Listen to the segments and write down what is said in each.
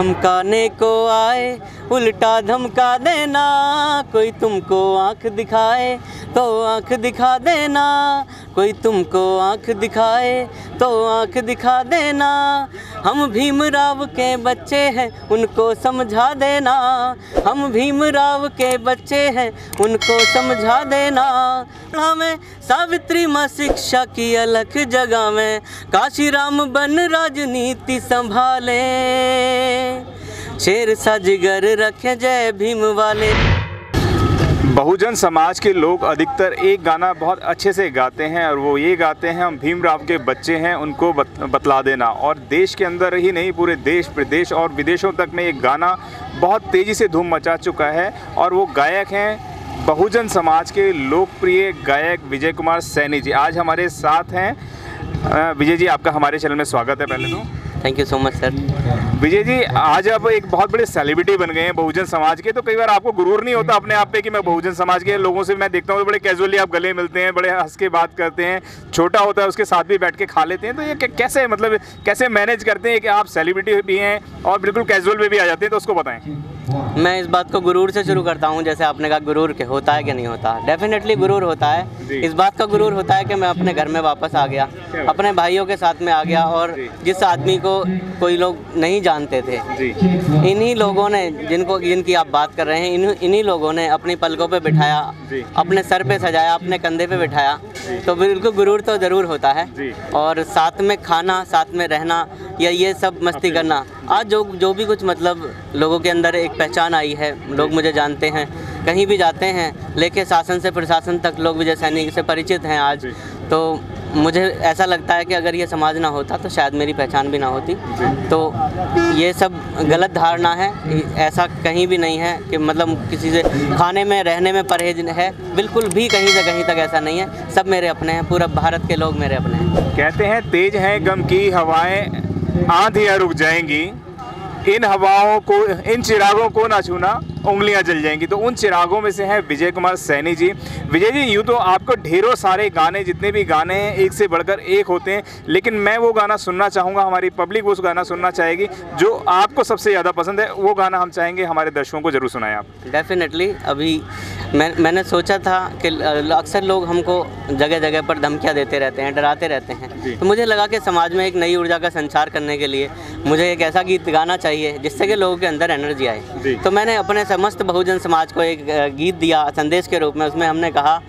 धमकाने को आए उल्टा धमका देना कोई तुमको आँख दिखाए। तो आँख दिखा देना। कोई तुमको आँख दिखाए तो आँख दिखा देना। हम भीमराव के बच्चे हैं, उनको समझा देना। हम भीमराव के बच्चे हैं, उनको समझा देना। हमें सावित्री माँ शिक्षा की अलग जगह में काशी राम बन राजनीति संभाले। शेर सा जिगर रखे जय भीम वाले। बहुजन समाज के लोग अधिकतर एक गाना बहुत अच्छे से गाते हैं और वो ये गाते हैं हम भीमराव के बच्चे हैं उनको बत, बतला देना। और देश के अंदर ही नहीं पूरे देश प्रदेश और विदेशों तक में ये गाना बहुत तेज़ी से धूम मचा चुका है और वो गायक हैं बहुजन समाज के लोकप्रिय गायक विजय कुमार सैनी जी। आज हमारे साथ हैं। विजय जी आपका हमारे चैनल में स्वागत है पहले तो। Thank you so much sir Vijay ji, आज आप एक बहुत बड़े सेलिब्रिटी बन गए हैं बहुजन समाज के तो कई बार आपको गुरूर नहीं होता अपने आप पे कि मैं बहुजन समाज के लोगों से मैं देखता हूँ तो बड़े कैजुअली आप गले मिलते हैं, बड़े हंस के बात करते हैं, छोटा होता है, उसके साथ भी बैठ के खा लेते हैं तो ये कैसे मतलब कैसे मैनेज करते हैं कि आप सेलिब्रिटी भी हैं और बिल्कुल कैजुअल में भी आ जाते हैं तो उसको बताएँ। मैं इस बात को गुरूर से शुरू करता हूँ जैसे आपने कहा गुरूर के होता है कि नहीं होता। डेफिनेटली गुरूर होता है। इस बात का गुरूर होता है कि मैं अपने घर में वापस आ गया। अपने भाइयों के साथ में आ गया और जिस आदमी को कोई लोग नहीं जानते थे इन्हीं लोगों ने जिनको जिनकी आप बात कर रहे हैं इन इन्हीं लोगों ने अपनी पलकों पे बिठाया अपने सर पे सजाया अपने कंधे पे बिठाया। तो बिल्कुल गुरूर तो ज़रूर होता है। और साथ में खाना साथ में रहना या ये सब मस्ती करना आज जो जो भी कुछ मतलब लोगों के अंदर एक पहचान आई है लोग मुझे जानते हैं कहीं भी जाते हैं लेके शासन से प्रशासन तक लोग विजय सैनिक से परिचित हैं आज। तो मुझे ऐसा लगता है कि अगर ये समाज ना होता तो शायद मेरी पहचान भी ना होती। तो ये सब गलत धारणा है ऐसा कहीं भी नहीं है कि मतलब किसी से खाने में रहने में परहेज है। बिल्कुल भी कहीं से कहीं तक ऐसा नहीं है सब मेरे अपने हैं पूरा भारत के लोग मेरे अपने हैं। कहते हैं तेज है गम की हवाएँ आंधियाँ रुक जाएँगी। इन हवाओं को इन चिरागों को ना छूना। उंगलियाँ जल जाएँगी। तो उन चिरागों में से हैं विजय कुमार सैनी जी। विजय जी यूँ तो आपको ढेरों सारे गाने जितने भी गाने हैं एक से बढ़कर एक होते हैं। लेकिन मैं वो गाना सुनना चाहूँगा हमारी पब्लिक वो गाना सुनना चाहेगी जो आपको सबसे ज़्यादा पसंद है वो गाना हम चाहेंगे हमारे दर्शकों को ज़रूर सुनाएँ आप। डेफिनेटली अभी मैं मैंने सोचा था कि अक्सर लोग हमको जगह जगह पर धमकियाँ देते रहते हैं डराते रहते हैं। तो मुझे लगा कि समाज में एक नई ऊर्जा का संचार करने के लिए मुझे एक ऐसा गीत गाना चाहिए जिससे कि लोगों के अंदर एनर्जी आए। तो मैंने अपने समस्त बहुजन समाज को एक गीत दिया, संदेश के रूप में उसमें हमने कहा,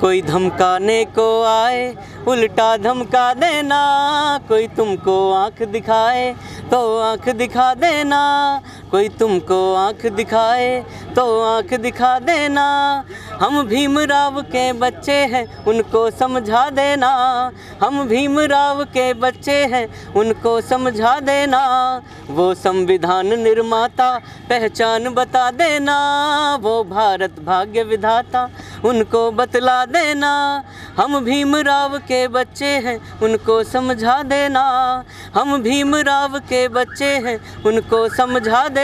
कोई धमकाने को आए, उल्टा धमका देना, कोई तुमको आँख दिखाए तो आँख दिखा देना कोई तुमको आँख दिखाए तो आँख दिखा देना। हम भीमराव के बच्चे हैं, उनको समझा देना। हम भीमराव के बच्चे हैं, उनको समझा देना। वो संविधान निर्माता, पहचान बता देना। वो भारत भाग्य विधाता, उनको बतला देना। हम भीमराव के बच्चे हैं, उनको समझा देना। हम भीमराव के बच्चे हैं, उनको समझा देना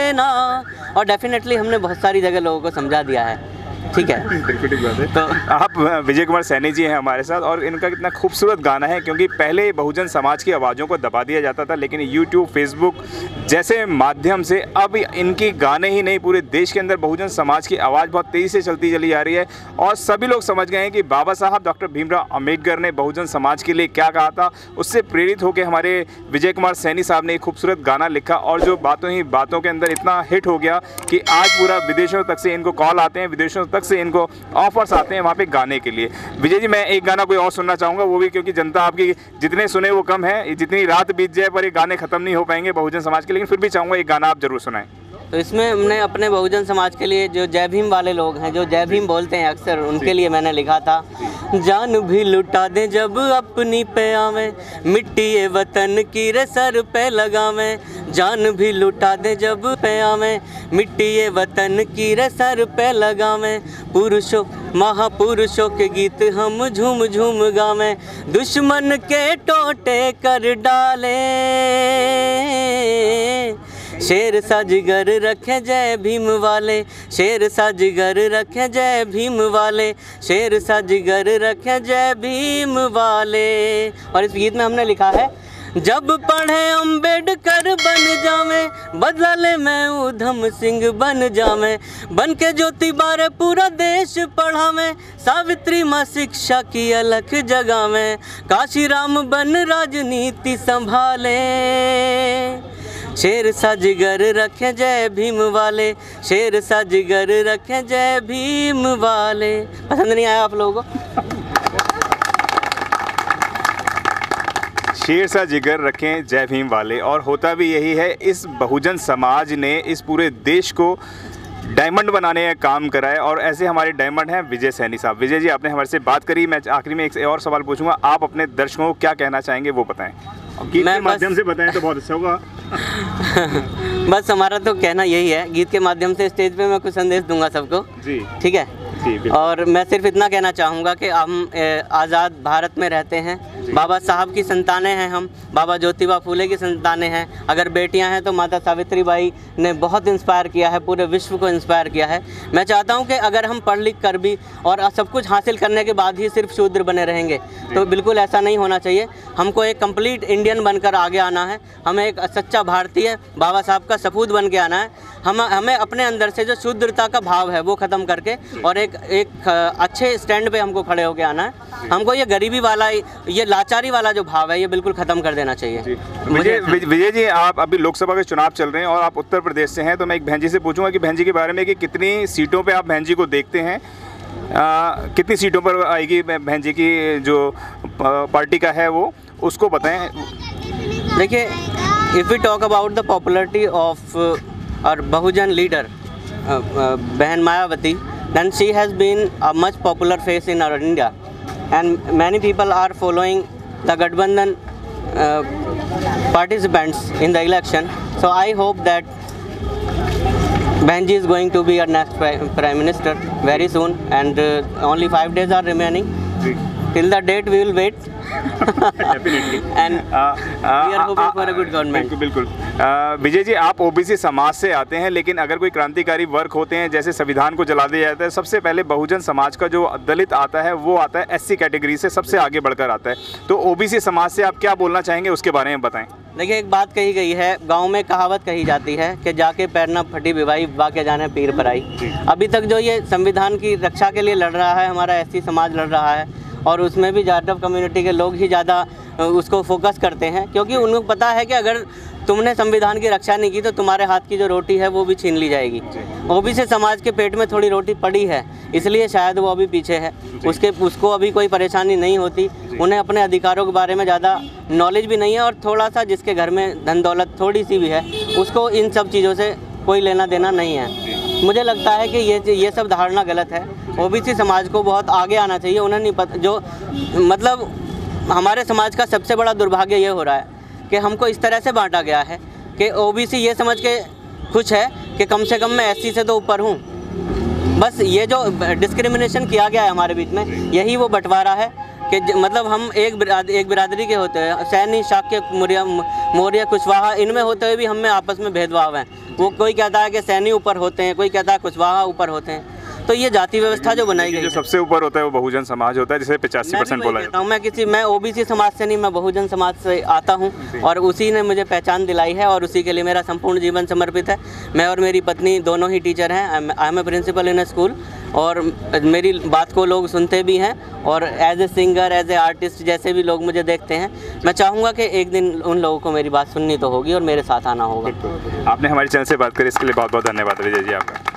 और डेफिनेटली हमने बहुत सारी जगह लोगों को समझा दिया है। ठीक है। तो आप विजय कुमार सैनी जी हैं हमारे साथ और इनका कितना खूबसूरत गाना है क्योंकि पहले बहुजन समाज की आवाज़ों को दबा दिया जाता था, लेकिन यूट्यूब फेसबुक जैसे माध्यम से अब इनकी गाने ही नहीं, पूरे देश के अंदर बहुजन समाज की आवाज़ बहुत तेज़ी से चलती चली जा रही है और सभी लोग समझ गए हैं कि बाबा साहब, डॉक्टर भीमराव अंबेडकर ने बहुजन समाज के लिए क्या कहा था। उससे प्रेरित होकर हमारे विजय कुमार सैनी साहब ने एक खूबसूरत गाना लिखा और जो बातों ही बातों के अंदर इतना हिट हो गया कि आज पूरा विदेशों तक से इनको कॉल आते हैं, विदेशों तक से इनको ऑफर्स आते हैं वहाँ पे गाने के लिए। विजय जी मैं एक गाना कोई और सुनना चाहूँगा वो भी क्योंकि जनता आपकी जितने सुने वो कम है जितनी रात बीत जाए पर ये गाने खत्म नहीं हो पाएँगे बहुजन समाज के लेकिन फिर भी चाहूँगा एक गाना आप ज़रूर सुनाएँ। तो इसमें हमने अपने बहुजन समाज के लिए जो जय भीम वाले लोग हैं जो जय भीम बोलते हैं अक्सर उनके लिए मैंने लिखा था जान भी लुटा दे जब अपनी पे आवे मिट्टी वतन की रे सर पे लगावे जान भी लुटा दे जब पे आवे। मिट्टी ये वतन की रे सर पे लगावे। पुरुषों, महापुरुषों के गीत हम झूम झूम गावे। दुश्मन के टोटे कर डाले। शेर सा जिगर रखे जय भीम वाले। शेर सा जिगर रखे जय भीम वाले। शेर सा जिगर रखे जय भीम वाले। और इस गीत में हमने लिखा है जब पढ़े अंबेडकर बन जावे बदला ले मैं उधम सिंह बन जावे। बन के ज्योति बारे पूरा देश पढ़ावे, सावित्री माँ शिक्षा की अलख जगावे। काशी राम बन राजनीति संभाले, शेर सा जिगर रखे जय भीम वाले, शेर सा जिगर रखे जय भीम वाले। पसंद नहीं आया आप लोगों को? शेर सा जिगर रखें जय भीम वाले। और होता भी यही है इस बहुजन समाज ने इस पूरे देश को डायमंड बनाने का काम करा है। और ऐसे हमारे डायमंड हैं विजय सैनी साहब। विजय जी आपने हमारे से बात करी मैं आखिरी में एक और सवाल पूछूँगा। आप अपने दर्शकों को क्या कहना चाहेंगे वो बताएँ। गीत के मैं माध्यम से बताएँ तो बहुत अच्छा होगा। बस हमारा तो कहना यही है गीत के माध्यम से स्टेज पे मैं कुछ संदेश दूँगा सबको। जी। ठीक है? और मैं सिर्फ़ इतना कहना चाहूँगा कि हम आज़ाद भारत में रहते हैं। बाबा साहब की संतानें हैं हम बाबा ज्योतिबा फूले की संतानें हैं। अगर बेटियाँ हैं तो माता सावित्री बाई ने बहुत इंस्पायर किया है पूरे विश्व को इंस्पायर किया है। मैं चाहता हूँ कि अगर हम पढ़ लिख कर भी और सब कुछ हासिल करने के बाद ही सिर्फ़ शूद्र बने रहेंगे तो बिल्कुल ऐसा नहीं होना चाहिए। हमको एक कंप्लीट इंडियन बनकर आगे आना है। हमें एक सच्चा भारतीय बाबा साहब का सपूत बन के आना है। हम हमें अपने अंदर से जो शुद्धता का भाव है वो ख़त्म करके और एक एक अ, अच्छे स्टैंड पे हमको खड़े होके आना है। हमको ये गरीबी वाला ये लाचारी वाला जो भाव है ये बिल्कुल ख़त्म कर देना चाहिए। विजय विजय- विजय जी आप अभी लोकसभा के चुनाव चल रहे हैं और आप उत्तर प्रदेश से हैं तो मैं एक बहन जी से पूछूँगा कि बहन जी के बारे में कि कितनी सीटों पे आप बहन जी को देखते हैं? आ, कितनी सीटों पर आएगी बहन जी की जो पार्टी का है वो? उसको बताएँ। देखिए if we talk about the popularity of our Bahujan leader Behen Mayawati then she has been a much popular face in our India. And many people are following the Gadbandhan uh, participants in the election. So I hope that Benji is going to be our next prime minister very soon. And uh, only five days are remaining. Till the date we will wait A बिल्कुल बिल्कुल. विजय जी आप OBC समाज से आते हैं लेकिन अगर कोई क्रांतिकारी वर्क होते हैं जैसे संविधान को जला दिया जाता है सबसे पहले बहुजन समाज का जो दलित आता है वो आता है एससी कैटेगरी से सबसे आगे बढ़कर आता है. तो ओबीसी समाज से आप क्या बोलना चाहेंगे उसके बारे में बताएँ. देखिए एक बात कही गई है गाँव में कहावत कही जाती है कि जाके पैर न फटी विवाही वाके जाने पीर पर आई जी। अभी तक जो ये संविधान की रक्षा के लिए लड़ रहा है हमारा एससी समाज लड़ रहा है और उसमें भी जाटव कम्युनिटी के लोग ही ज़्यादा उसको फोकस करते हैं क्योंकि उनको पता है कि अगर तुमने संविधान की रक्षा नहीं की तो तुम्हारे हाथ की जो रोटी है वो भी छीन ली जाएगी। ओबीसी समाज के पेट में थोड़ी रोटी पड़ी है इसलिए शायद वो अभी पीछे है। उसके उसको अभी कोई परेशानी नहीं होती। उन्हें अपने अधिकारों के बारे में ज़्यादा नॉलेज भी नहीं है और थोड़ा सा जिसके घर में धन दौलत थोड़ी सी भी है उसको इन सब चीज़ों से कोई लेना देना नहीं है। मुझे लगता है कि ये ये सब धारणा गलत है। ओबीसी समाज को बहुत आगे आना चाहिए उन्हें नहीं पता जो मतलब हमारे समाज का सबसे बड़ा दुर्भाग्य ये हो रहा है कि हमको इस तरह से बांटा गया है कि ओबीसी ये समझ के खुश है कि कम से कम मैं एससी से तो ऊपर हूँ। बस ये जो डिस्क्रिमिनेशन किया गया है हमारे बीच में यही वो बंटवारा है कि मतलब हम एक बिराद, एक बिरादरी के होते हैं सैनी शाक्य मौर्य मौर्य कुशवाहा इनमें होते हुए भी हम में आपस में भेदभाव हैं। वो कोई कहता है कि सैनी ऊपर होते हैं कोई कहता है कुशवाहा ऊपर होते हैं। तो ये जाति व्यवस्था जो बनाई गई जो सबसे ऊपर होता है वो बहुजन समाज होता है जिसे पिचासी परसेंट बोला जाता हूँ मैं किसी मैं ओबीसी समाज से नहीं मैं बहुजन समाज से आता हूँ और उसी ने मुझे पहचान दिलाई है और उसी के लिए मेरा संपूर्ण जीवन समर्पित है। मैं और मेरी पत्नी दोनों ही टीचर हैं I am a principal in a school और मेरी बात को लोग सुनते भी हैं और as a singer as a artist जैसे भी लोग मुझे देखते हैं। मैं चाहूँगा कि एक दिन उन लोगों को मेरी बात सुननी तो होगी और मेरे साथ आना होगा। आपने हमारे चैनल से बात करी इसके लिए बहुत बहुत धन्यवाद विजय जी आपका।